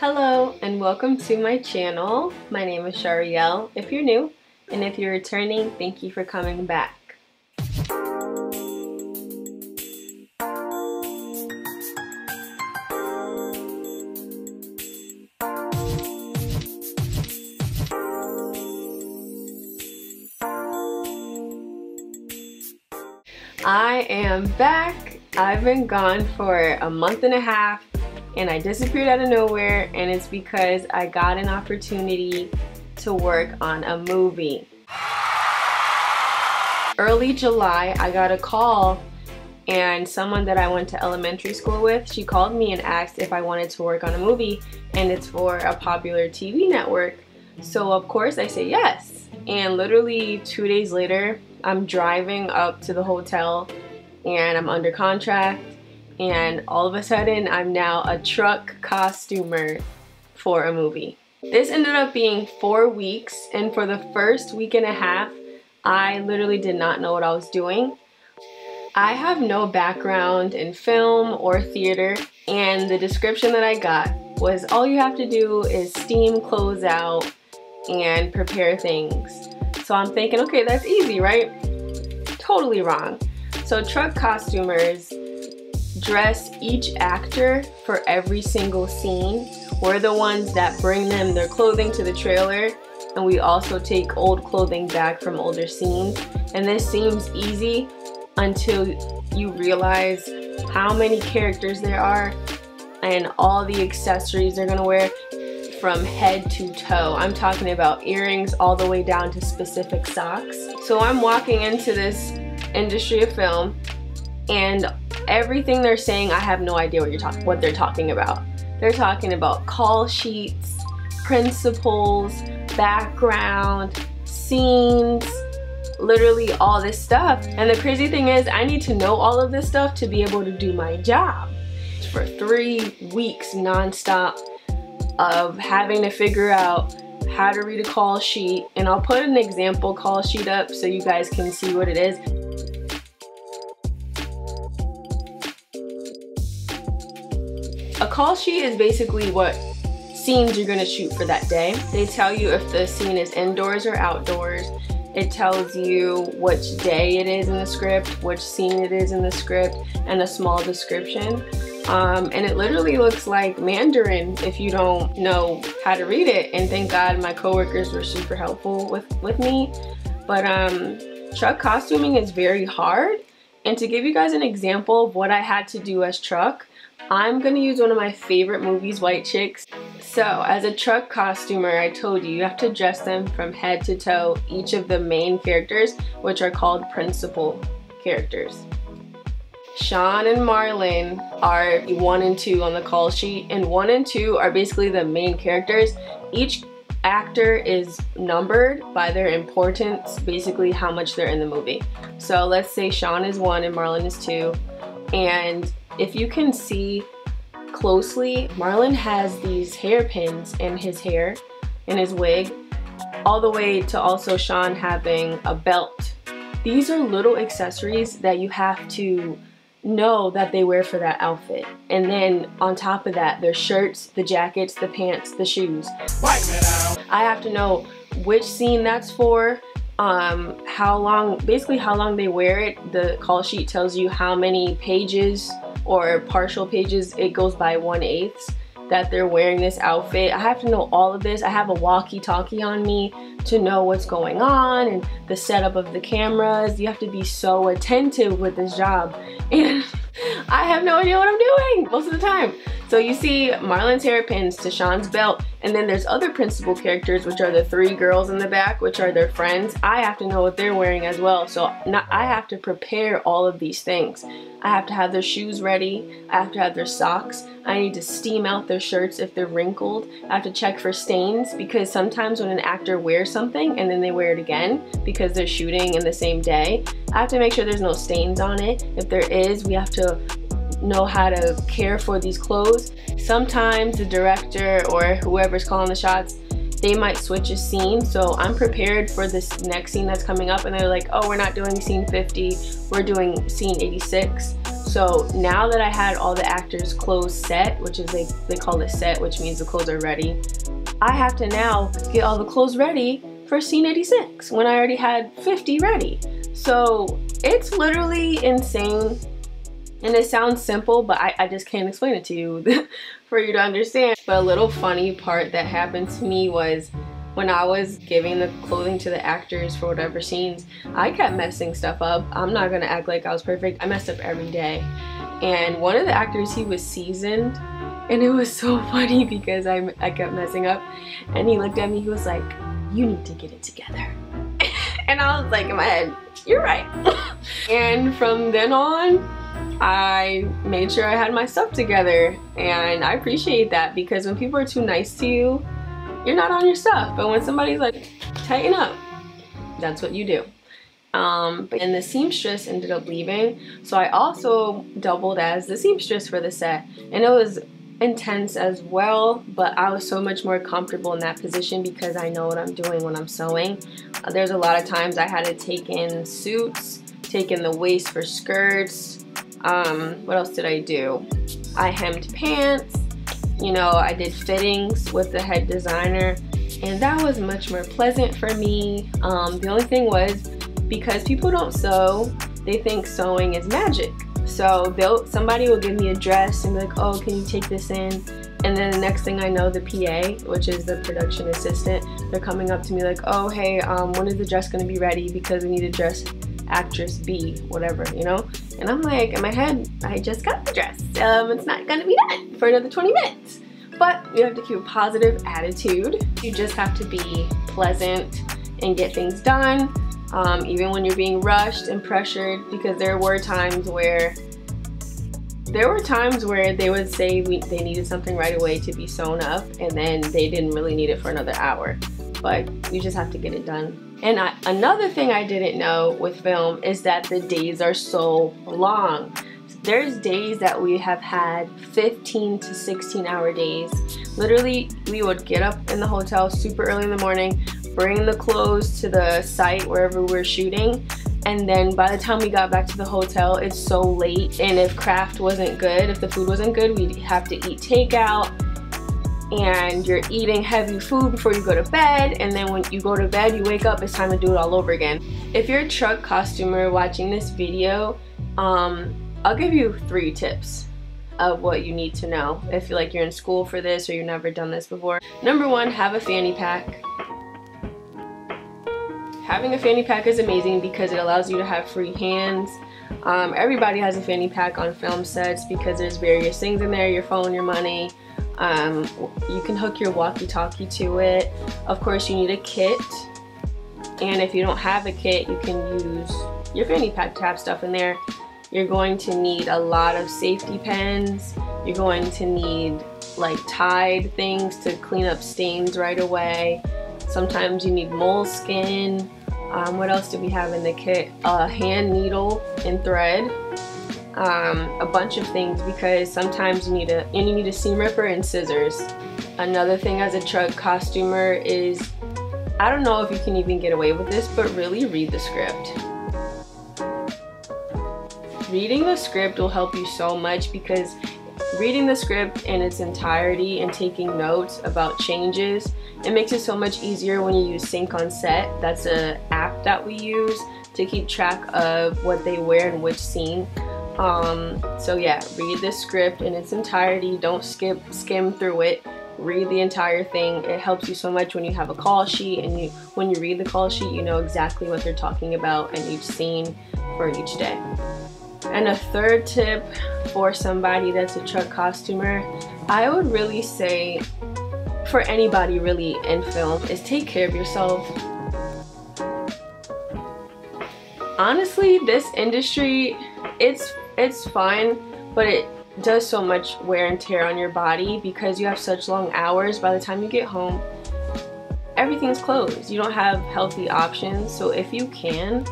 Hello and welcome to my channel. My name is Chaurielle if you're new and if you're returning, thank you for coming back. I am back. I've been gone for a month and a half and I disappeared out of nowhere and it's because I got an opportunity to work on a movie. Early July, I got a call and someone that I went to elementary school with, she called me and asked if I wanted to work on a movie and it's for a popular TV network. So of course I say yes. And literally two days later, I'm driving up to the hotel and I'm under contract and all of a sudden I'm now a truck costumer for a movie. This ended up being four weeks and for the first week and a half I literally did not know what I was doing. I have no background in film or theater and the description that I got was all you have to do is steam clothes out and prepare things. So I'm thinking, okay, that's easy, right? Totally wrong. So truck costumers dress each actor for every single scene. We're the ones that bring them their clothing to the trailer and we also take old clothing back from older scenes. And this seems easy until you realize how many characters there are and all the accessories they're gonna wear from head to toe. I'm talking about earrings all the way down to specific socks. So I'm walking into this industry of film and everything they're saying I have no idea what you're talking what they're talking about. They're talking about call sheets, principals, background, scenes, literally all this stuff. And the crazy thing is I need to know all of this stuff to be able to do my job. For three weeks nonstop of having to figure out how to read a call sheet and I'll put an example call sheet up so you guys can see what it is. Call sheet is basically what scenes you're gonna shoot for that day. They tell you if the scene is indoors or outdoors. It tells you which day it is in the script, which scene it is in the script, and a small description. Um, and it literally looks like Mandarin if you don't know how to read it. And thank God my coworkers were super helpful with, with me. But um, truck costuming is very hard. And to give you guys an example of what I had to do as truck, I'm gonna use one of my favorite movies, White Chicks. So, as a truck costumer, I told you, you have to dress them from head to toe, each of the main characters, which are called principal characters. Sean and Marlon are one and two on the call sheet, and one and two are basically the main characters. Each actor is numbered by their importance, basically how much they're in the movie. So let's say Sean is one and Marlon is two, and if you can see closely, Marlon has these hairpins in his hair, in his wig, all the way to also Sean having a belt. These are little accessories that you have to know that they wear for that outfit. And then on top of that, their shirts, the jackets, the pants, the shoes. I have to know which scene that's for, um, how long, basically how long they wear it. The call sheet tells you how many pages or partial pages it goes by one eighths that they're wearing this outfit. I have to know all of this. I have a walkie-talkie on me to know what's going on and the setup of the cameras. You have to be so attentive with this job. And I have no idea what I'm doing most of the time. So you see Marlon's hairpins to Sean's belt, and then there's other principal characters, which are the three girls in the back, which are their friends. I have to know what they're wearing as well. So not, I have to prepare all of these things. I have to have their shoes ready. I have to have their socks. I need to steam out their shirts if they're wrinkled. I have to check for stains because sometimes when an actor wears something and then they wear it again because they're shooting in the same day, I have to make sure there's no stains on it. If there is, we have to know how to care for these clothes. Sometimes the director or whoever's calling the shots, they might switch a scene. So I'm prepared for this next scene that's coming up and they're like, oh, we're not doing scene 50, we're doing scene 86. So now that I had all the actors' clothes set, which is they, they call it set, which means the clothes are ready, I have to now get all the clothes ready for scene 86 when I already had 50 ready. So it's literally insane. And it sounds simple, but I, I just can't explain it to you for you to understand. But a little funny part that happened to me was when I was giving the clothing to the actors for whatever scenes, I kept messing stuff up. I'm not gonna act like I was perfect. I messed up every day. And one of the actors, he was seasoned. And it was so funny because I, I kept messing up. And he looked at me, he was like, you need to get it together. and I was like in my head, you're right. and from then on, I made sure I had my stuff together. And I appreciate that because when people are too nice to you, you're not on your stuff. But when somebody's like, tighten up, that's what you do. Um, and the seamstress ended up leaving. So I also doubled as the seamstress for the set. And it was intense as well, but I was so much more comfortable in that position because I know what I'm doing when I'm sewing. Uh, there's a lot of times I had to take in suits, take in the waist for skirts. Um, what else did I do? I hemmed pants, you know, I did fittings with the head designer and that was much more pleasant for me. Um, the only thing was because people don't sew, they think sewing is magic. So they'll somebody will give me a dress and be like, oh, can you take this in? And then the next thing I know, the PA, which is the production assistant, they're coming up to me like, oh, hey, um, when is the dress gonna be ready? Because we need to dress actress B, whatever, you know? And I'm like, in my head, I just got the dress. Um, it's not gonna be done for another 20 minutes. But you have to keep a positive attitude. You just have to be pleasant and get things done um, even when you're being rushed and pressured because there were times where there were times where they would say we, they needed something right away to be sewn up and then they didn't really need it for another hour but you just have to get it done and I, another thing I didn't know with film is that the days are so long. There's days that we have had 15 to 16 hour days. Literally we would get up in the hotel super early in the morning bring the clothes to the site wherever we're shooting and then by the time we got back to the hotel it's so late and if craft wasn't good if the food wasn't good we'd have to eat takeout and you're eating heavy food before you go to bed and then when you go to bed you wake up it's time to do it all over again if you're a truck costumer watching this video um, I'll give you three tips of what you need to know if you're like you're in school for this or you've never done this before number one have a fanny pack Having a fanny pack is amazing because it allows you to have free hands. Um, everybody has a fanny pack on film sets because there's various things in there, your phone, your money. Um, you can hook your walkie-talkie to it. Of course, you need a kit. And if you don't have a kit, you can use your fanny pack to have stuff in there. You're going to need a lot of safety pens. You're going to need like Tide things to clean up stains right away. Sometimes you need moleskin. Um, what else do we have in the kit? A hand needle and thread. Um, a bunch of things because sometimes you need a and you need a seam ripper and scissors. Another thing as a truck costumer is I don't know if you can even get away with this, but really read the script. Reading the script will help you so much because reading the script in its entirety and taking notes about changes it makes it so much easier when you use SyncOnSet that's an app that we use to keep track of what they wear in which scene um, so yeah read the script in its entirety. Don't skip skim through it. Read the entire thing. It helps you so much when you have a call sheet and you when you read the call sheet you know exactly what they're talking about in each scene for each day. And a third tip for somebody that's a truck costumer, I would really say for anybody really in film is take care of yourself. Honestly, this industry, it's it's fine, but it does so much wear and tear on your body because you have such long hours by the time you get home everything's closed you don't have healthy options so if you can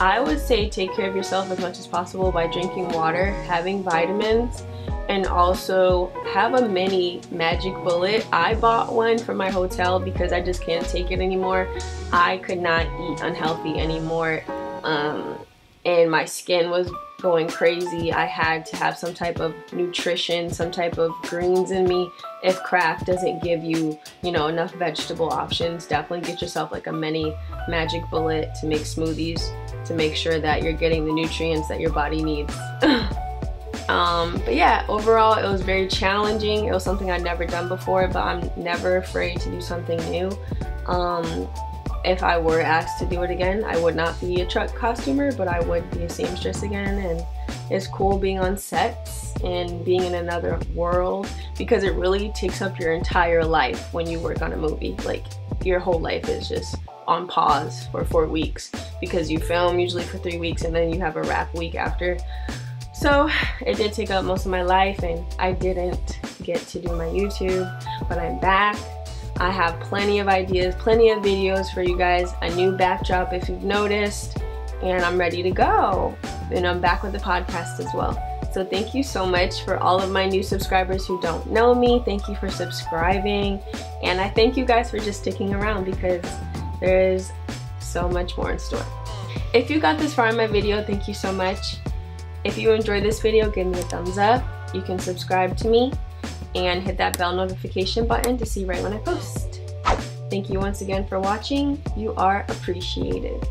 I would say take care of yourself as much as possible by drinking water, having vitamins, and also have a mini magic bullet. I bought one for my hotel because I just can't take it anymore. I could not eat unhealthy anymore. Um, and my skin was going crazy, I had to have some type of nutrition, some type of greens in me. If craft doesn't give you, you know, enough vegetable options, definitely get yourself like a mini magic bullet to make smoothies to make sure that you're getting the nutrients that your body needs. um, but yeah, overall it was very challenging. It was something I'd never done before, but I'm never afraid to do something new. Um, if I were asked to do it again, I would not be a truck costumer, but I would be a seamstress again. And it's cool being on sets and being in another world because it really takes up your entire life when you work on a movie. Like your whole life is just on pause for four weeks because you film usually for three weeks and then you have a wrap week after. So it did take up most of my life and I didn't get to do my YouTube, but I'm back I have plenty of ideas, plenty of videos for you guys, a new backdrop if you've noticed, and I'm ready to go. And I'm back with the podcast as well. So thank you so much for all of my new subscribers who don't know me. Thank you for subscribing. And I thank you guys for just sticking around because there is so much more in store. If you got this far in my video, thank you so much. If you enjoyed this video, give me a thumbs up. You can subscribe to me and hit that bell notification button to see right when I post. Thank you once again for watching. You are appreciated.